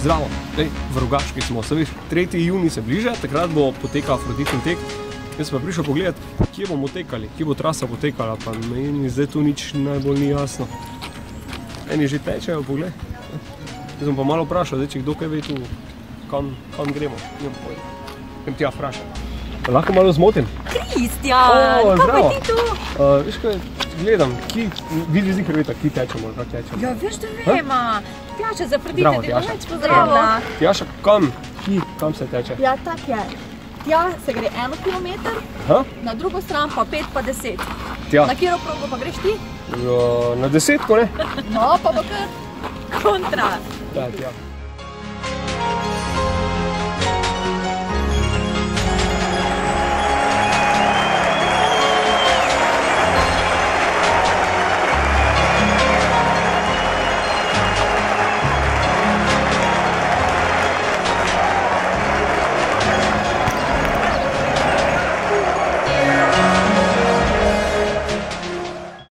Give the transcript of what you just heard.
Zdravo, Ej, v Rogaški smo, se veš, 3. juni se bliža, takrat bo potekal Afroditni tek. Jaz pa prišel pogledat, kje bomo tekali, kje bo trasa potekala, pa meni zdaj tu nič najbolj ni jasno. Eni že tečejo, pogled. Jaz sem pa malo vprašal, zdaj, če kdo kaj ve tu, kam, kam gremo. Nimam pojma. Grem ti ja vprašam. Lahko malo zmotim? Kristjan, kako je ti tu? Uh, veš kaj, gledam, ki, vidi zdi krveta, ki tečemo, kako tečemo. Ja, veš, da vema. Tjaša, zaprdite, da Tjaša. več pozdravlja. Jaša, kam, ki, kam se teče? Ja, tak je. Tja se gre eno kilometr, Ha? na drugo stran pa pet pa deset. Tja, Na kjero progo pa greš ti? uh, na desetko, ne? No, pa bo kar Kontra. Ja, tja.